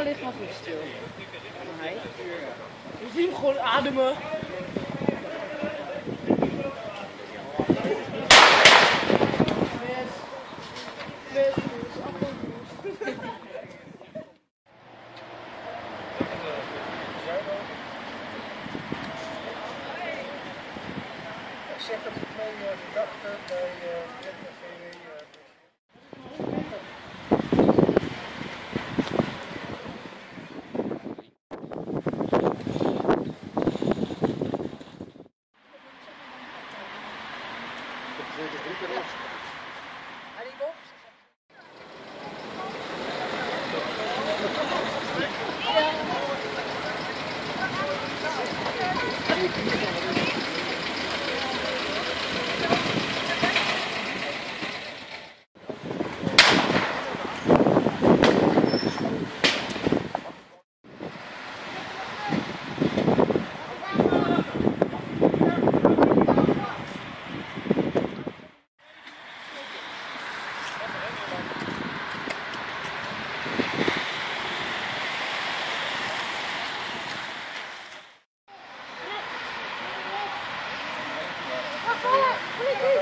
Nina ligt nog goed stil. Je ziet hem gewoon ademen. Mis. zeg dat de twee verdachten bij Bank. Op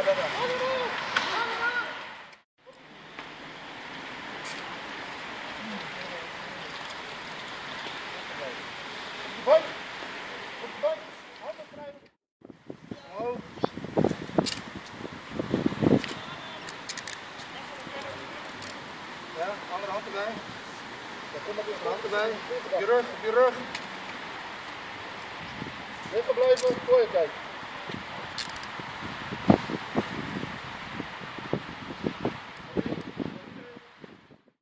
Op je rug, op je rug. Liggen blijven, voor je kijken.